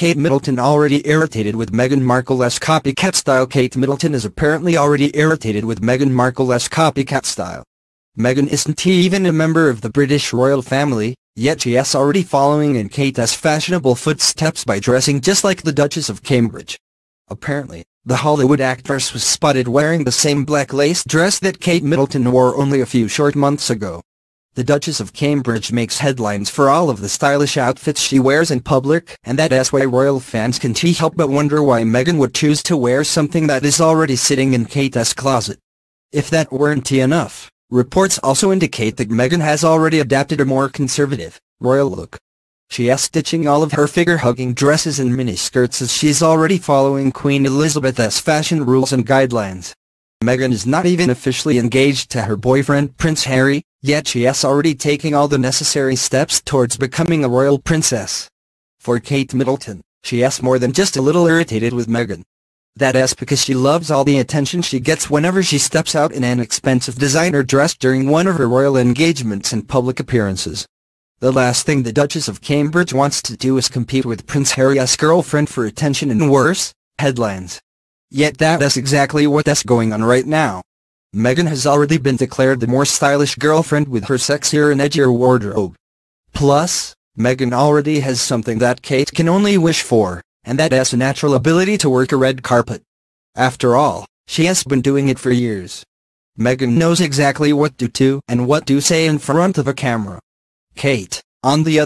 Kate Middleton already irritated with Meghan Markle's copycat style Kate Middleton is apparently already irritated with Meghan Markle's copycat style. Meghan isn't even a member of the British royal family, yet she is already following in Kate's fashionable footsteps by dressing just like the Duchess of Cambridge. Apparently, the Hollywood actress was spotted wearing the same black lace dress that Kate Middleton wore only a few short months ago. The Duchess of Cambridge makes headlines for all of the stylish outfits she wears in public, and that is why royal fans can't help but wonder why Meghan would choose to wear something that is already sitting in Kate's closet. If that weren't enough, reports also indicate that Meghan has already adapted a more conservative, royal look. She is stitching all of her figure-hugging dresses and miniskirts as she's already following Queen Elizabeth's fashion rules and guidelines. Meghan is not even officially engaged to her boyfriend Prince Harry, yet she is already taking all the necessary steps towards becoming a royal princess. For Kate Middleton, she is more than just a little irritated with Meghan. That is because she loves all the attention she gets whenever she steps out in an expensive designer dress during one of her royal engagements and public appearances. The last thing the Duchess of Cambridge wants to do is compete with Prince Harry's girlfriend for attention and worse, headlines. Yet that is exactly what's going on right now. Meghan has already been declared the more stylish girlfriend with her sexier and edgier wardrobe. Plus, Meghan already has something that Kate can only wish for, and that is a natural ability to work a red carpet. After all, she has been doing it for years. Meghan knows exactly what to do and what to say in front of a camera. Kate, on the other